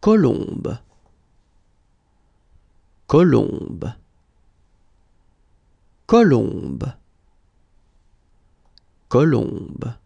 colombe. Colombe. Colombe. Colombe.